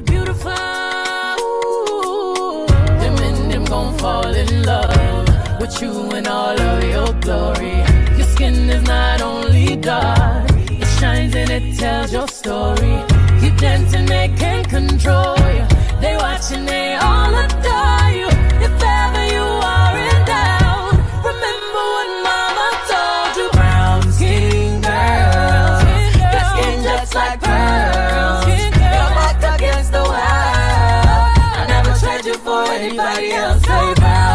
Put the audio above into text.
You're beautiful. Them and them gon' fall in love with you in all of your glory. Your skin is not only dark, it shines and it tells your story. You dance anybody else say bye.